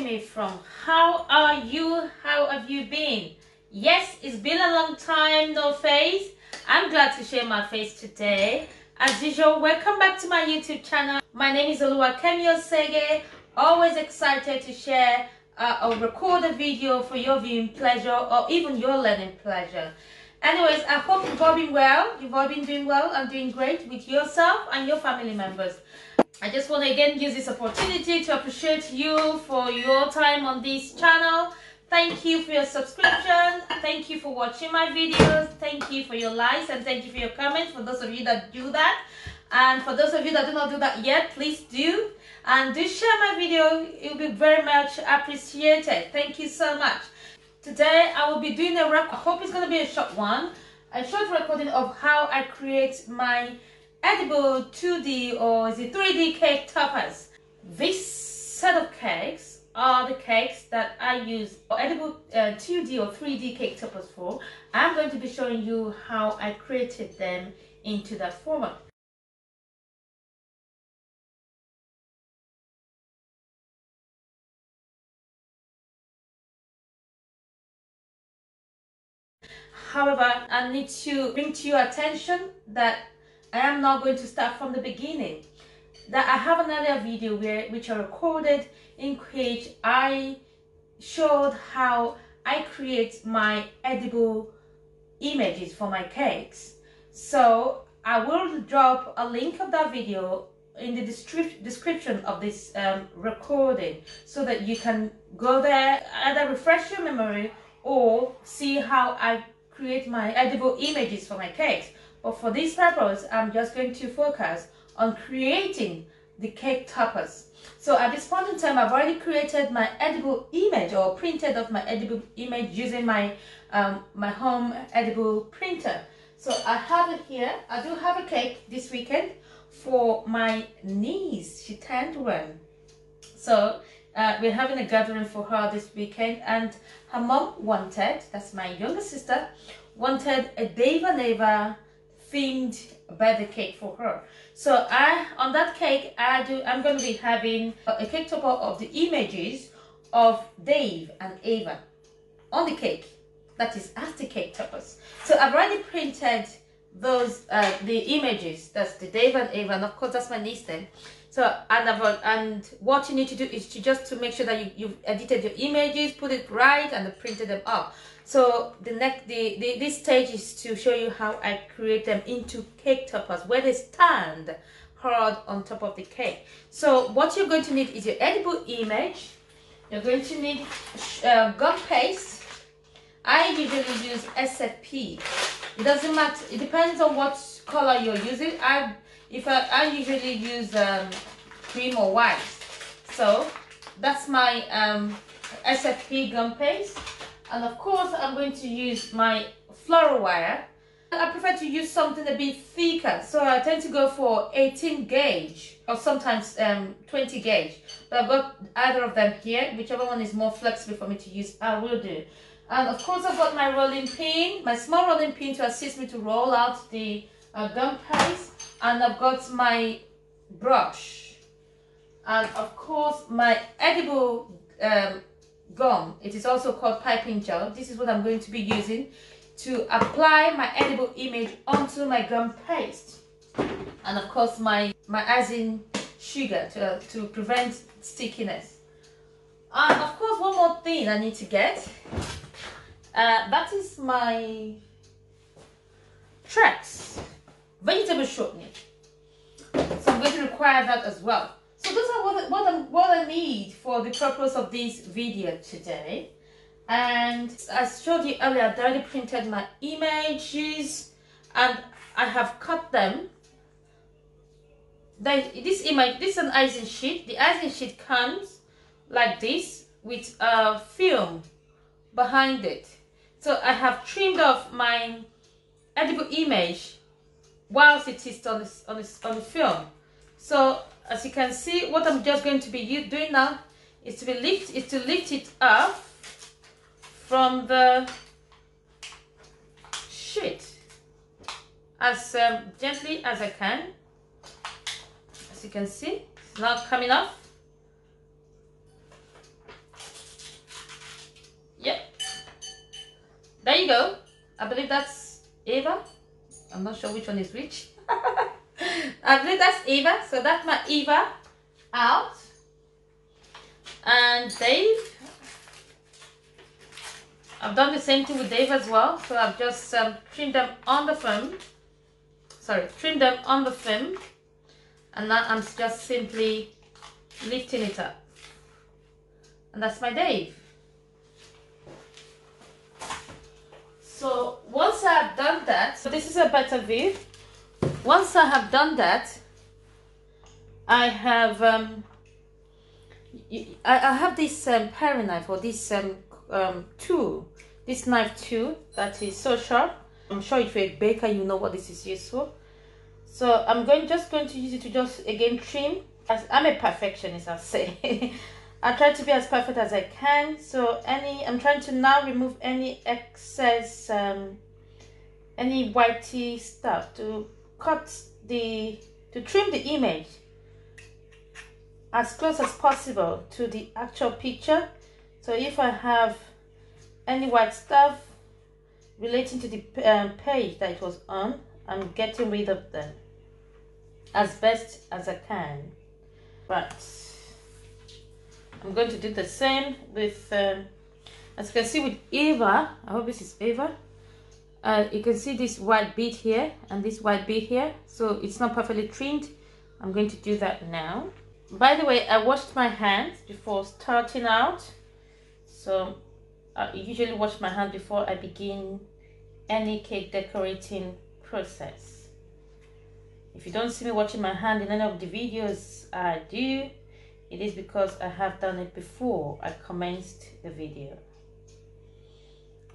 me from. How are you? How have you been? Yes, it's been a long time, no face. I'm glad to share my face today. As usual, welcome back to my YouTube channel. My name is Oluwakemi Oseghe. Always excited to share uh, or record a video for your viewing pleasure or even your learning pleasure. Anyways, I hope you've all been well. You've all been doing well and doing great with yourself and your family members. I just want to again use this opportunity to appreciate you for your time on this channel. Thank you for your subscription. Thank you for watching my videos. Thank you for your likes and thank you for your comments for those of you that do that. And for those of you that do not do that yet, please do. And do share my video. It will be very much appreciated. Thank you so much. Today I will be doing a record. I hope it's going to be a short one. A short recording of how I create my edible 2D or it 3D cake toppers. This set of cakes are the cakes that I use edible uh, 2D or 3D cake toppers for. I'm going to be showing you how I created them into that format. However, I need to bring to your attention that I am not going to start from the beginning. That I have another video where which I recorded in which I showed how I create my edible images for my cakes. So I will drop a link of that video in the description of this um, recording so that you can go there either refresh your memory or see how I create my edible images for my cakes. But for this purpose, I'm just going to focus on creating the cake toppers. So at this point in time, I've already created my edible image or printed of my edible image using my, um, my home edible printer. So I have it here. I do have a cake this weekend for my niece. She turned one. So uh, we're having a gathering for her this weekend and her mom wanted, that's my younger sister, wanted a Dave and Ava themed birthday cake for her. So I, on that cake, I do, I'm going to be having a cake topper of the images of Dave and ava on the cake. That is the cake toppers. So I've already printed those, uh, the images. That's the Dave and ava and of course that's my niece then. So and I've, and what you need to do is to just to make sure that you, you've edited your images, put it right, and printed them up. So the next, the, the this stage is to show you how I create them into cake toppers where they stand hard on top of the cake. So what you're going to need is your edible image. You're going to need uh, gum paste. I usually use SFP. It doesn't matter. It depends on what color you're using. I if I, I usually use um, cream or white. So that's my um, SFP gum paste. And of course, I'm going to use my floral wire. I prefer to use something a bit thicker, so I tend to go for 18 gauge or sometimes um, 20 gauge. But I've got either of them here, whichever one is more flexible for me to use, I will do. And of course, I've got my rolling pin, my small rolling pin to assist me to roll out the uh, gum paste. And I've got my brush. And of course, my edible um, gum. It is also called piping gel. This is what I'm going to be using to apply my edible image onto my gum paste. And of course, my, my icing sugar to, uh, to prevent stickiness. And of course, one more thing I need to get. Uh, that is my Trex vegetable shortening. So I'm going to require that as well. So those are what, what, I, what I need for the purpose of this video today. And as showed you earlier, I already printed my images and I have cut them. this image, this is an icing sheet. The icing sheet comes like this with a film behind it. So I have trimmed off my edible image whilst it is on the, on the, on the film. So as you can see what i'm just going to be doing now is to lift is to lift it up from the sheet as um, gently as i can. As you can see it's not coming off. Yep. There you go. I believe that's ava i'm not sure which one is which. I believe that's Ava. So that's my Ava out. And Dave. I've done the same thing with Dave as well. So I've just um, trimmed them on the film. Sorry, trimmed them on the film. And now I'm just simply lifting it up. And that's my Dave. So once I have done that, so this is a better view. Once I have done that, I have um, I, I have this um, paring knife or this um, um, tool, this knife tool that is so sharp. I'm sure if you're a baker, you know what this is useful. So I'm going just going to use it to just again trim. As I'm a perfectionist, I'll say. I try to be as perfect as I can. So any, I'm trying to now remove any excess, um, any whitey stuff to cut the, to trim the image as close as possible to the actual picture. So if I have any white stuff relating to the um, page that it was on, I'm getting rid of them as best as I can. But I'm going to do the same with, um, as you can see with Ava, I hope this is Ava. Uh, you can see this white bead here and this white bead here. So it's not perfectly trimmed. I'm going to do that now. By the way, I washed my hands before starting out. So I usually wash my hands before I begin any cake decorating process. If you don't see me watching my hand in any of the videos I do, it is because I have done it before I commenced the video.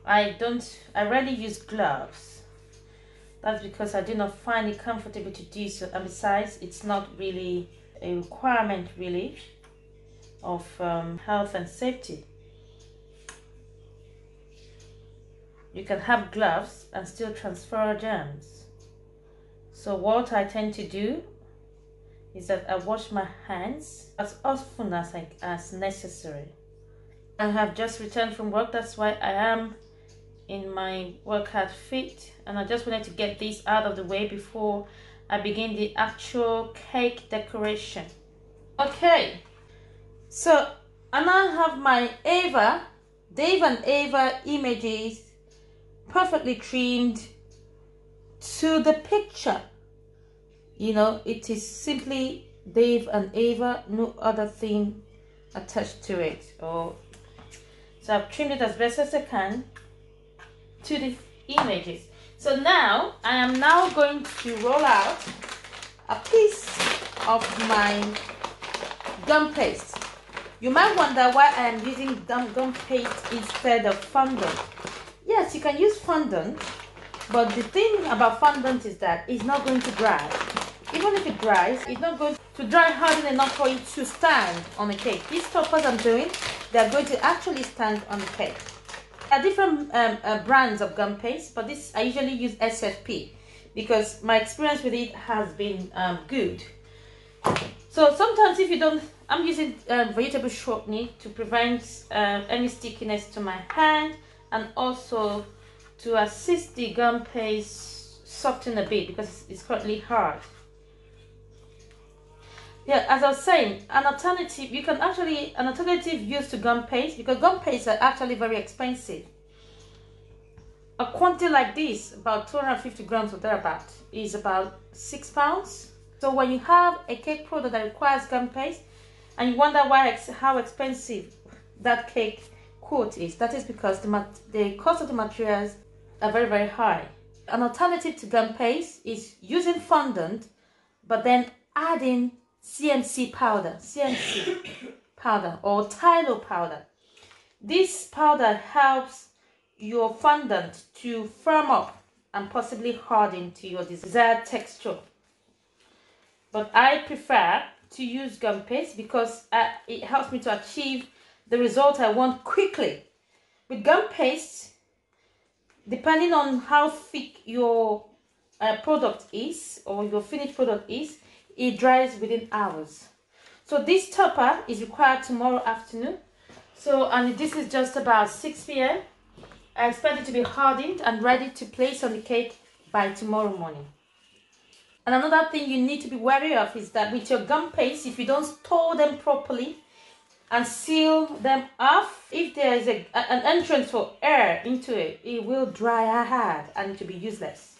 I don't, I rarely use gloves. That's because I do not find it comfortable to do so. And besides, it's not really a requirement really of um, health and safety. You can have gloves and still transfer germs. So what I tend to do is that I wash my hands as often as, I, as necessary. I have just returned from work, that's why I am in my workout fit and I just wanted to get this out of the way before I begin the actual cake decoration. Okay, so I now have my Ava Dave and Ava images perfectly trimmed to the picture you know, it is simply Dave and Ava no other thing attached to it. Or so I've trimmed it as best as I can to the images. So now I am now going to roll out a piece of my gum paste. You might wonder why I am using gum, gum paste instead of fondant. Yes, you can use fondant, but the thing about fondant is that it's not going to dry even if it dries, it's not going to dry hard enough for it to stand on the cake. These toppers I'm doing, they're going to actually stand on the cake. Are different um, uh, brands of gum paste, but this I usually use SFP because my experience with it has been um, good. So sometimes if you don't, I'm using um, vegetable shortening to prevent uh, any stickiness to my hand and also to assist the gum paste soften a bit because it's currently hard yeah, as I was saying, an alternative, you can actually, an alternative use to gum paste, because gum paste are actually very expensive. A quantity like this, about 250 grams or thereabout, is about six pounds. So when you have a cake product that requires gum paste, and you wonder why how expensive that cake quote is, that is because the, the cost of the materials are very, very high. An alternative to gum paste is using fondant, but then adding CMC powder, CMC powder or Tylo powder. This powder helps your fondant to firm up and possibly harden to your desired texture. But I prefer to use gum paste because uh, it helps me to achieve the result I want quickly. With gum paste, depending on how thick your uh, product is or your finished product is, it dries within hours. So this topper is required tomorrow afternoon. So, and this is just about 6 p.m. I expect it to be hardened and ready to place on the cake by tomorrow morning. And another thing you need to be wary of is that with your gum paste, if you don't store them properly and seal them off, if there is a, an entrance for air into it, it will dry hard and it will be useless.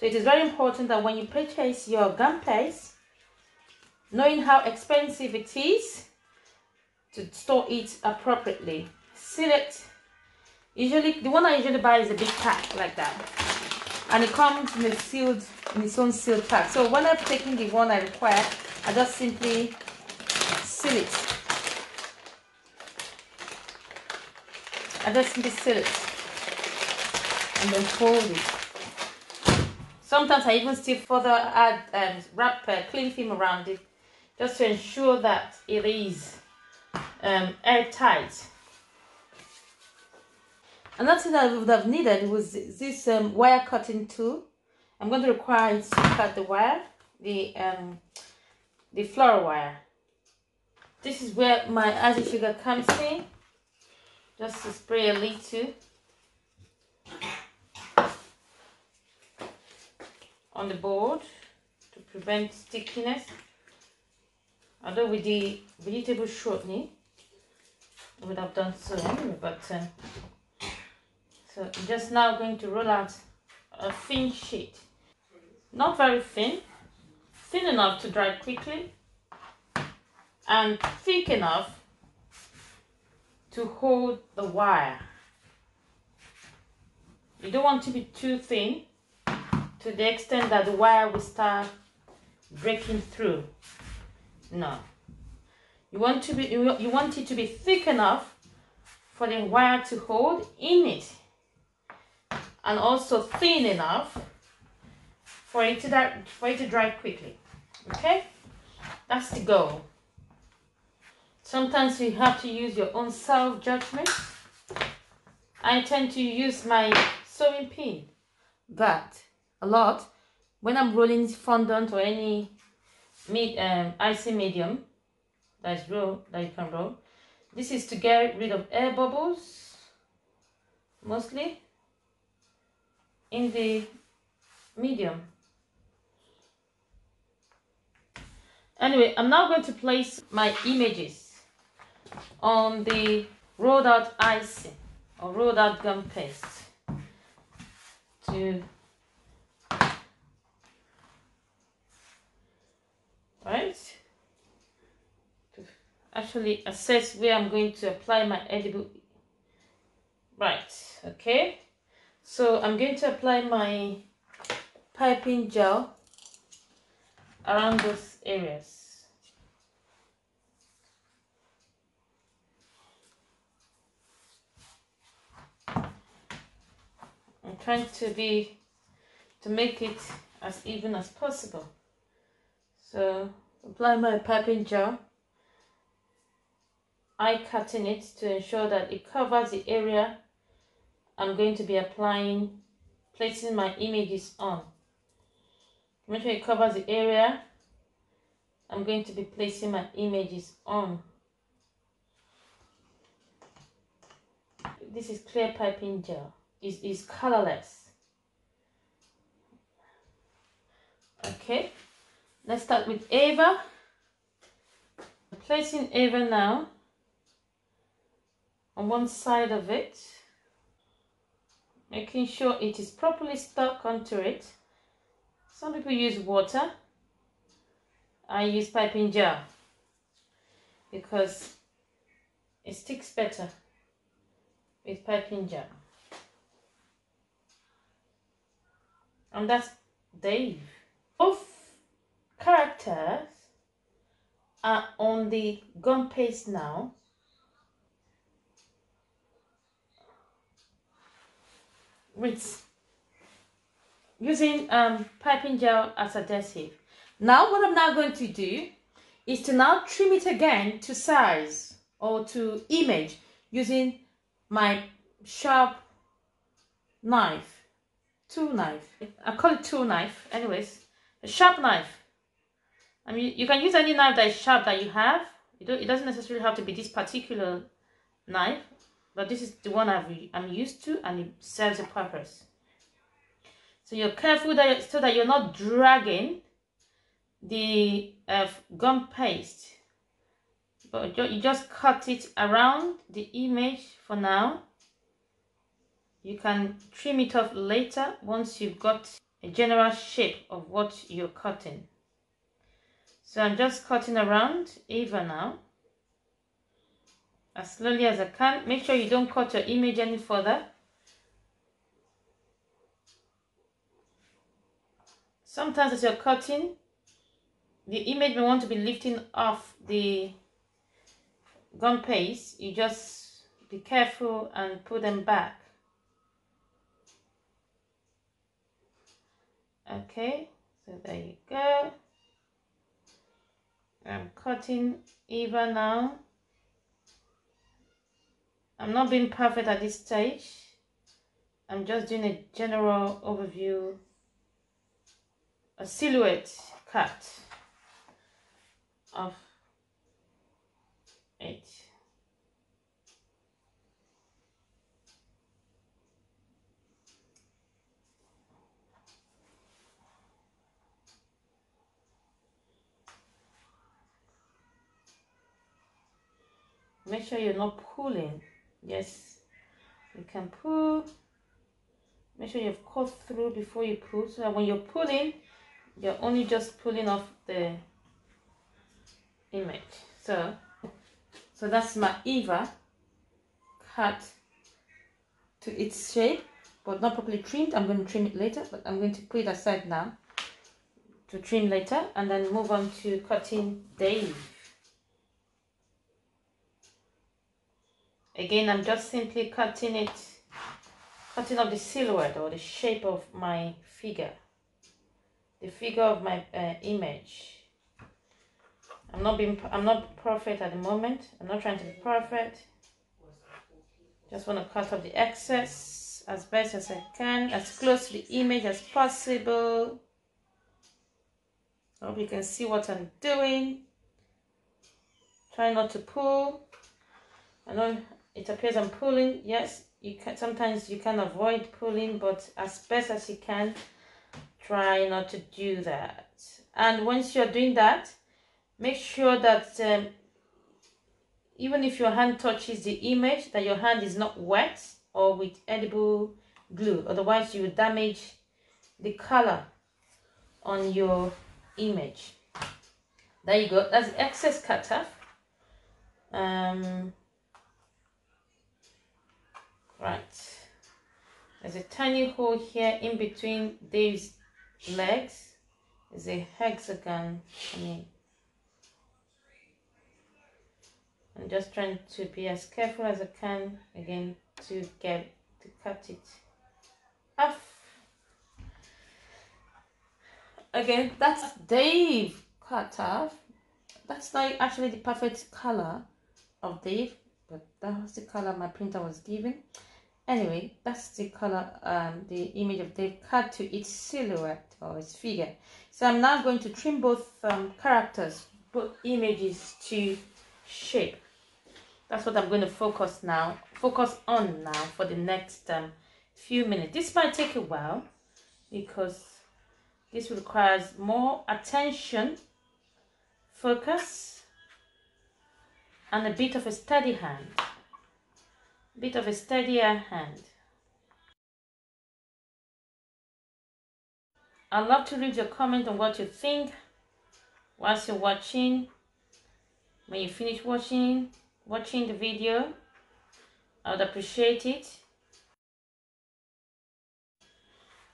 So it is very important that when you purchase your gum paste, knowing how expensive it is, to store it appropriately. Seal it Usually, the one I usually buy is a big pack like that. And it comes in a sealed, in its own sealed pack. So when I've taken the one I require, I just simply seal it. I just simply seal it. And then fold it. Sometimes I even still further add um, wrap uh, cling film around it just to ensure that it is um, airtight. Another thing that I would have needed was this um, wire cutting tool. I'm going to require it to cut the wire, the um, the flour wire. This is where my icing sugar comes in. Just to spray a little on the board to prevent stickiness. Although with the vegetable shortening, I would have done so anyway, but um, so I'm just now going to roll out a thin sheet. Not very thin, thin enough to dry quickly and thick enough to hold the wire. You don't want to be too thin to the extent that the wire will start breaking through. No. You want to be you want it to be thick enough for the wire to hold in it and also thin enough for it to dry, for it to dry quickly. Okay, that's the goal. Sometimes you have to use your own self judgment. I tend to use my sewing pin, but a lot when I'm rolling fondant or any mid um, icing medium that's roll that you can roll. This is to get rid of air bubbles mostly in the medium. Anyway, I'm now going to place my images on the rolled out icing or rolled out gum paste to right to actually assess where I'm going to apply my edible right okay so I'm going to apply my piping gel around those areas. I'm trying to be to make it as even as possible. So apply my piping gel. I cutting it to ensure that it covers the area I'm going to be applying, placing my images on. Make sure it covers the area I'm going to be placing my images on. This is clear piping gel. It is colorless. Okay, let's start with Ava. placing Ava now on one side of it making sure it is properly stuck onto it. Some people use water. I use piping gel because it sticks better with piping gel. And that's Dave. Both characters are on the gum paste now with using um, piping gel as adhesive. Now what I'm now going to do is to now trim it again to size or to image using my sharp knife, tool knife. I call it tool knife anyways, a sharp knife. I mean, you can use any knife that is sharp that you have. It doesn't necessarily have to be this particular knife, but this is the one I've, I'm used to and it serves a purpose. So you're careful that so that you're not dragging the uh, gum paste, but you just cut it around the image for now. You can trim it off later once you've got a general shape of what you're cutting. So I'm just cutting around Ava now as slowly as I can. Make sure you don't cut your image any further. Sometimes as you're cutting, the image may want to be lifting off the gum paste. You just be careful and put them back. Okay, so there you go. I'm cutting Ava now. I'm not being perfect at this stage. I'm just doing a general overview, a silhouette cut of it. Make sure you're not pulling yes. You can pull. Make sure you've cut through before you pull so that when you're pulling you're only just pulling off the image. So so that's my ava cut to its shape but not properly trimmed. I'm going to trim it later but i'm going to put it aside now to trim later and then move on to cutting dave Again, I'm just simply cutting it, cutting off the silhouette or the shape of my figure, the figure of my uh, image. I'm not being, I'm not perfect at the moment. I'm not trying to be perfect. Just want to cut off the excess as best as I can, as close to the image as possible. I hope you can see what I'm doing. Try not to pull. I know it appears I'm pulling yes you can sometimes you can avoid pulling but as best as you can try not to do that. And once you're doing that make sure that um, even if your hand touches the image that your hand is not wet or with edible glue. Otherwise you damage the color on your image. There you go. That's excess cut off um right. There's a tiny hole here in between these legs. There's a hexagon I mean I'm just trying to be as careful as I can again to get to cut it off. Again that's Dave cut off. That's like actually the perfect color of Dave but that was the color my printer was given Anyway, that's the color, um, the image of Dave cut to its silhouette or its figure. So I'm now going to trim both um, characters, both images to shape. That's what I'm going to focus now, focus on now for the next um, few minutes. This might take a while because this requires more attention, focus, and a bit of a steady hand bit of a steadier hand. I'd love to read your comment on what you think whilst you're watching. When you finish watching, watching the video, I would appreciate it.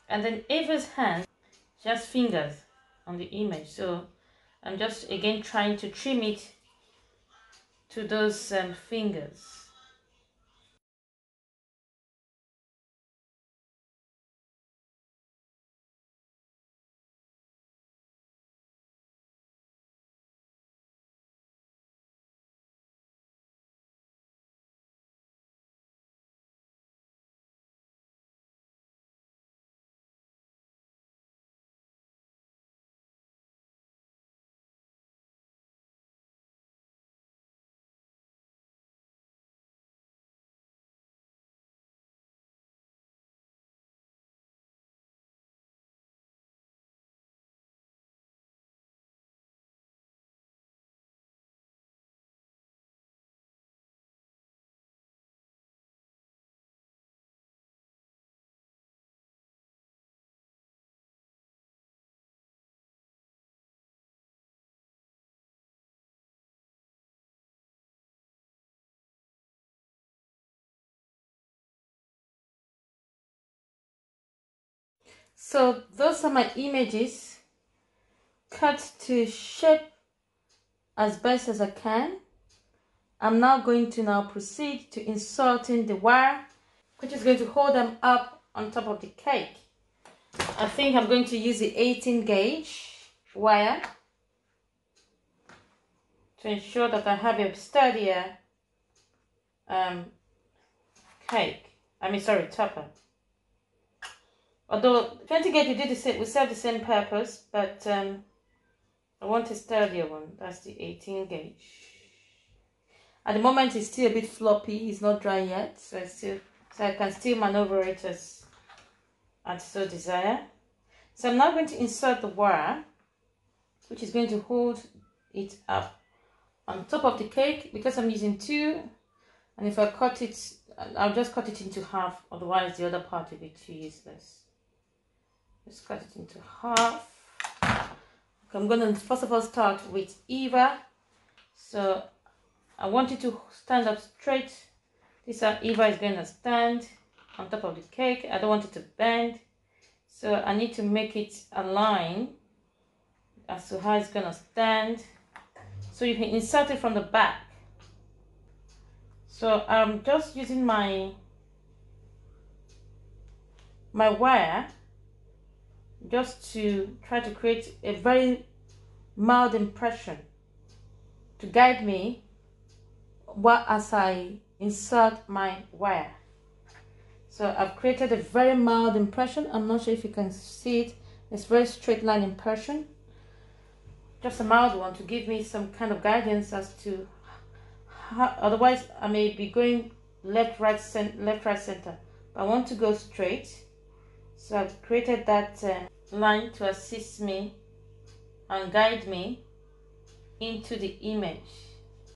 And then Ava's hand, just fingers on the image. So I'm just again trying to trim it to those um, fingers. So those are my images cut to shape as best as I can. I'm now going to now proceed to inserting the wire which is going to hold them up on top of the cake. I think I'm going to use the 18 gauge wire to ensure that I have a sturdier um, cake. I mean, sorry, topper. Although 20 gauge we did the same, we serve the same purpose, but um, I want a sturdier one. That's the 18 gauge. At the moment, it's still a bit floppy. It's not dry yet, so I still so I can still maneuver it as I so desire. So I'm now going to insert the wire, which is going to hold it up on top of the cake because I'm using two. And if I cut it, I'll just cut it into half. Otherwise, the other part will be too useless. Just cut it into half. I'm going to first of all start with Ava. So I want you to stand up straight. This uh, Ava is to stand on top of the cake. I don't want it to bend. So I need to make it align as to how it's to stand. So you can insert it from the back. So I'm just using my my wire just to try to create a very mild impression to guide me what as I insert my wire. So I've created a very mild impression. I'm not sure if you can see it. It's very straight line impression. Just a mild one to give me some kind of guidance as to how, otherwise I may be going left, right, center, left, right, center. But I want to go straight. So I've created that uh, line to assist me and guide me into the image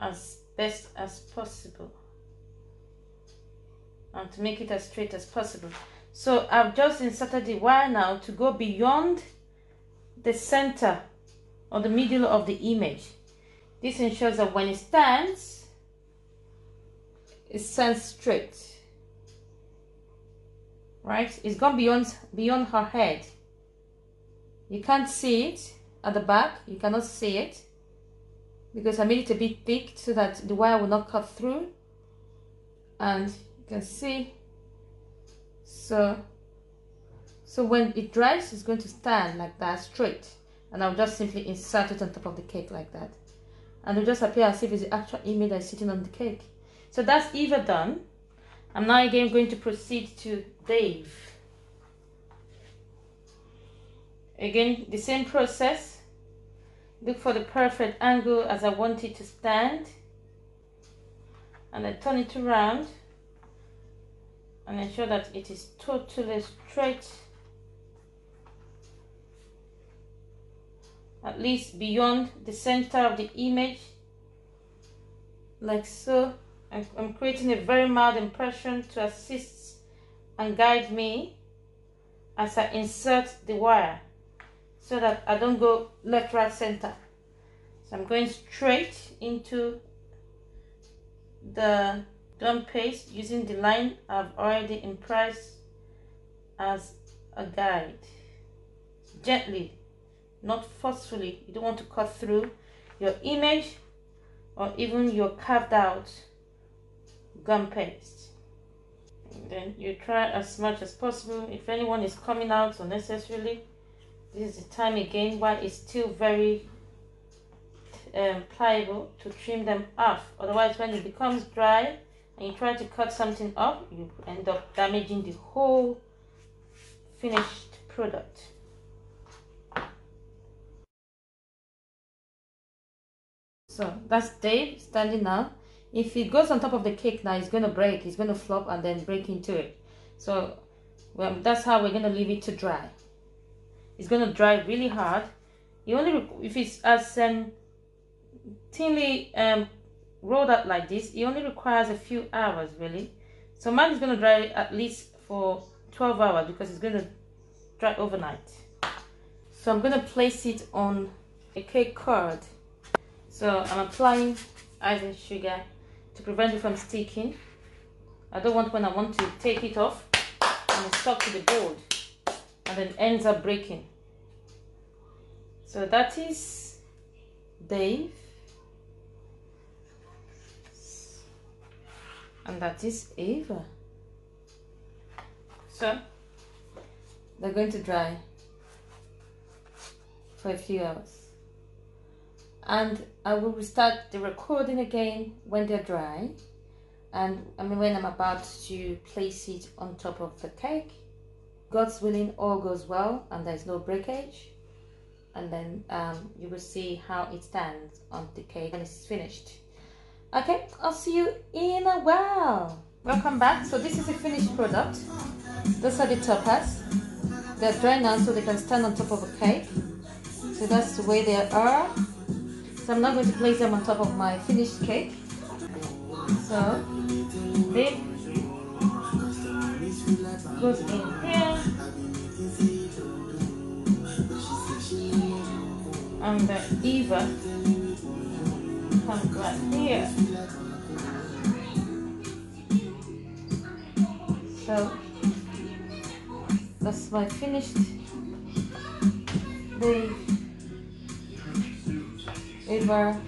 as best as possible and to make it as straight as possible. So I've just inserted the wire now to go beyond the center or the middle of the image. This ensures that when it stands, it stands straight. Right? It's gone beyond beyond her head. You can't see it at the back. You cannot see it because I made it a bit thick so that the wire will not cut through. And you can see. So, so when it dries, it's going to stand like that straight. And I'll just simply insert it on top of the cake like that. And it'll just appear as if it's the actual image that's sitting on the cake. So that's Ava done. I'm now again going to proceed to Dave. Again, the same process. Look for the perfect angle as I want it to stand. And then turn it around. And ensure that it is totally straight. At least beyond the center of the image. Like so. I'm creating a very mild impression to assist and guide me as I insert the wire so that I don't go left, right, center. So I'm going straight into the gum paste using the line I've already impressed as a guide. Gently, not forcefully. You don't want to cut through your image or even your carved out gum paste. Then you try as much as possible. If anyone is coming out unnecessarily, this is the time again while it's still very um, pliable to trim them off. Otherwise when it becomes dry and you try to cut something off you end up damaging the whole finished product. So that's Dave standing now. If it goes on top of the cake now it's going to break. It's going to flop and then break into it. So well, that's how we're going to leave it to dry it's going to dry really hard. You only if it's as um, thinly um, rolled out like this it only requires a few hours really. So mine is going to dry at least for 12 hours because it's going to dry overnight. So I'm going to place it on a cake card so I'm applying icing sugar to prevent it from sticking. I don't want when I want to take it off and stuck to the board and then ends up breaking. So that is Dave. And that is Ava. So they're going to dry for a few hours. And I will restart the recording again when they're dry. And I mean when I'm about to place it on top of the cake. God's willing all goes well and there's no breakage. And then um, you will see how it stands on the cake when it's finished. Okay, I'll see you in a while. Welcome back. So this is the finished product. Those are the toppers. They're dry now so they can stand on top of a cake. So that's the way they are. So I'm now going to place them on top of my finished cake. So this goes in here. And the Ava comes right here. So that's my finished the Ava